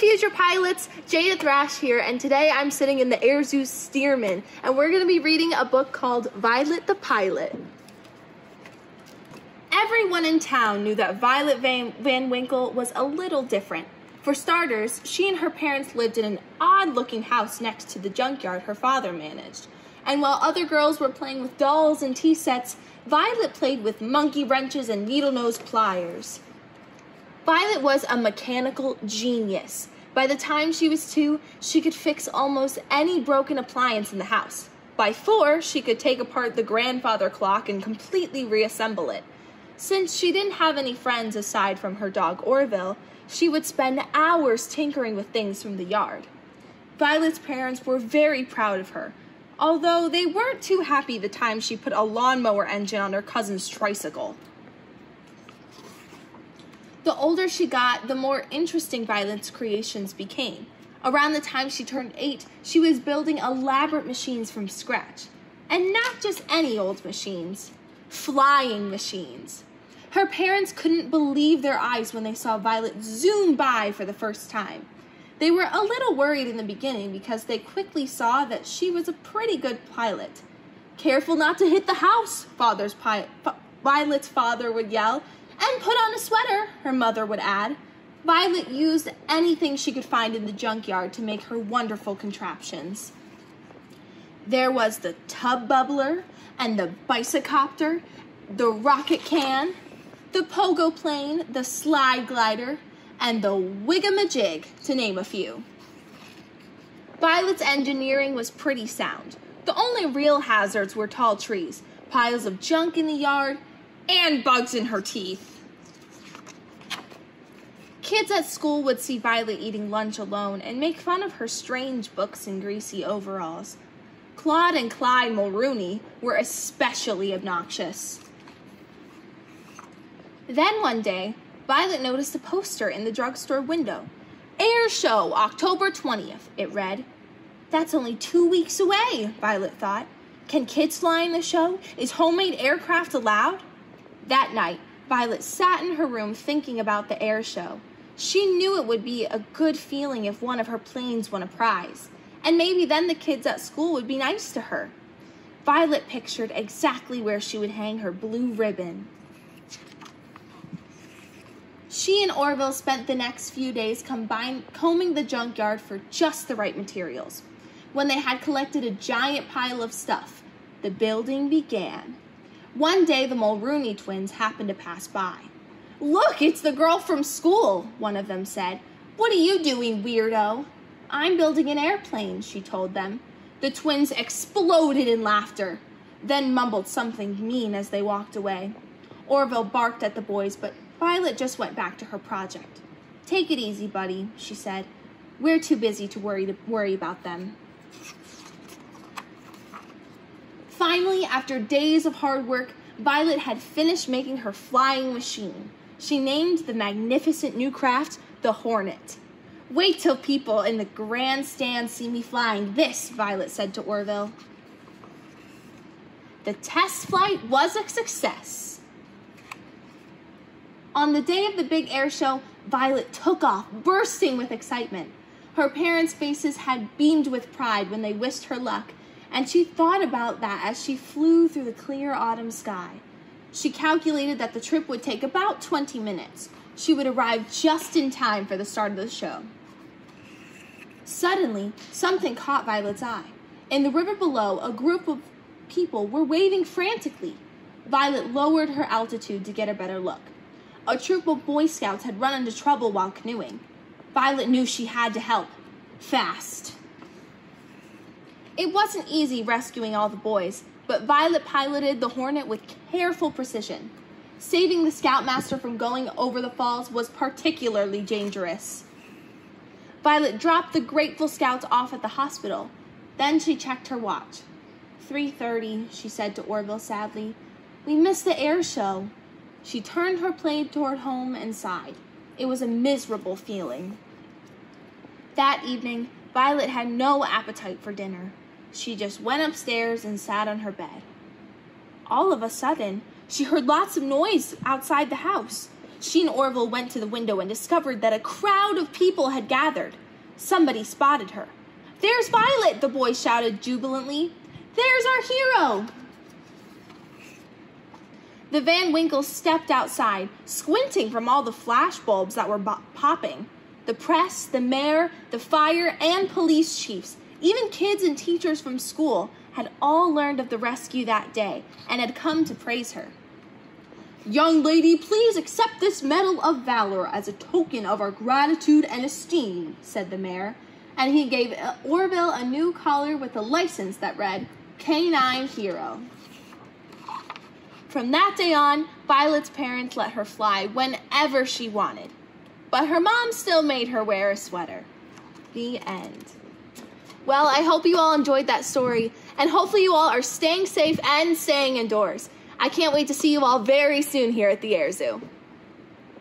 future pilots, Jada Thrash here, and today I'm sitting in the Air Zoo Stearman, and we're going to be reading a book called Violet the Pilot. Everyone in town knew that Violet Van, Van Winkle was a little different. For starters, she and her parents lived in an odd looking house next to the junkyard her father managed. And while other girls were playing with dolls and tea sets, Violet played with monkey wrenches and needle nose pliers. Violet was a mechanical genius. By the time she was two, she could fix almost any broken appliance in the house. By four, she could take apart the grandfather clock and completely reassemble it. Since she didn't have any friends aside from her dog Orville, she would spend hours tinkering with things from the yard. Violet's parents were very proud of her, although they weren't too happy the time she put a lawnmower engine on her cousin's tricycle. The older she got, the more interesting Violet's creations became. Around the time she turned eight, she was building elaborate machines from scratch. And not just any old machines, flying machines. Her parents couldn't believe their eyes when they saw Violet zoom by for the first time. They were a little worried in the beginning because they quickly saw that she was a pretty good pilot. Careful not to hit the house, father's pi- Violet's father would yell and put on a sweater, her mother would add. Violet used anything she could find in the junkyard to make her wonderful contraptions. There was the tub bubbler and the bicycopter, the rocket can, the pogo plane, the slide glider, and the wigamajig, to name a few. Violet's engineering was pretty sound. The only real hazards were tall trees, piles of junk in the yard, and bugs in her teeth. Kids at school would see Violet eating lunch alone and make fun of her strange books and greasy overalls. Claude and Clyde Mulrooney were especially obnoxious. Then one day, Violet noticed a poster in the drugstore window. Air Show, October 20th, it read. That's only two weeks away, Violet thought. Can kids fly in the show? Is homemade aircraft allowed? That night, Violet sat in her room thinking about the air show. She knew it would be a good feeling if one of her planes won a prize, and maybe then the kids at school would be nice to her. Violet pictured exactly where she would hang her blue ribbon. She and Orville spent the next few days combine, combing the junkyard for just the right materials. When they had collected a giant pile of stuff, the building began. One day, the Mulrooney twins happened to pass by. Look, it's the girl from school, one of them said. What are you doing, weirdo? I'm building an airplane, she told them. The twins exploded in laughter, then mumbled something mean as they walked away. Orville barked at the boys, but Violet just went back to her project. Take it easy, buddy, she said. We're too busy to worry, to worry about them. Finally, after days of hard work, Violet had finished making her flying machine she named the magnificent new craft the Hornet. Wait till people in the grandstand see me flying this, Violet said to Orville. The test flight was a success. On the day of the big air show, Violet took off, bursting with excitement. Her parents' faces had beamed with pride when they wished her luck, and she thought about that as she flew through the clear autumn sky. She calculated that the trip would take about 20 minutes. She would arrive just in time for the start of the show. Suddenly, something caught Violet's eye. In the river below, a group of people were waving frantically. Violet lowered her altitude to get a better look. A troop of Boy Scouts had run into trouble while canoeing. Violet knew she had to help. Fast. It wasn't easy rescuing all the boys, but Violet piloted the Hornet with careful precision. Saving the Scoutmaster from going over the falls was particularly dangerous. Violet dropped the grateful Scouts off at the hospital. Then she checked her watch. 3:30, she said to Orville sadly. We missed the air show. She turned her plane toward home and sighed. It was a miserable feeling. That evening, Violet had no appetite for dinner. She just went upstairs and sat on her bed. All of a sudden, she heard lots of noise outside the house. she and Orville went to the window and discovered that a crowd of people had gathered. Somebody spotted her. There's Violet, the boy shouted jubilantly. There's our hero. The Van Winkles stepped outside, squinting from all the flash bulbs that were popping. The press, the mayor, the fire, and police chiefs, even kids and teachers from school, had all learned of the rescue that day and had come to praise her. Young lady, please accept this Medal of Valor as a token of our gratitude and esteem, said the mayor, and he gave Orville a new collar with a license that read K9 Hero. From that day on, Violet's parents let her fly whenever she wanted. But her mom still made her wear a sweater. The end. Well, I hope you all enjoyed that story, and hopefully, you all are staying safe and staying indoors. I can't wait to see you all very soon here at the Air Zoo.